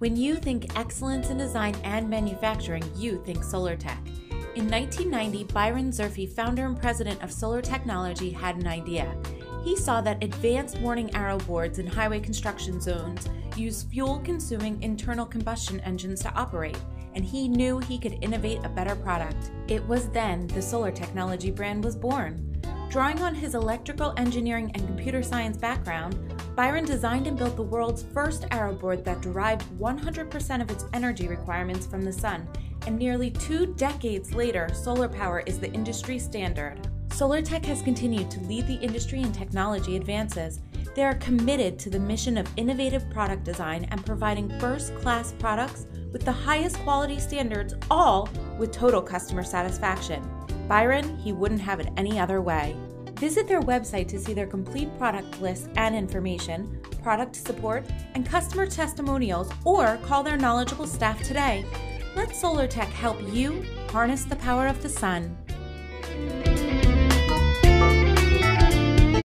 When you think excellence in design and manufacturing, you think SolarTech. In 1990, Byron Zerphy, founder and president of Solar Technology, had an idea. He saw that advanced warning arrow boards in highway construction zones use fuel consuming internal combustion engines to operate, and he knew he could innovate a better product. It was then the Solar Technology brand was born. Drawing on his electrical engineering and computer science background, Byron designed and built the world's first arrow board that derived 100% of its energy requirements from the sun, and nearly two decades later, solar power is the industry standard. SolarTech has continued to lead the industry in technology advances. They are committed to the mission of innovative product design and providing first class products with the highest quality standards, all with total customer satisfaction. Byron, he wouldn't have it any other way. Visit their website to see their complete product list and information, product support, and customer testimonials, or call their knowledgeable staff today. Let SolarTech help you harness the power of the sun.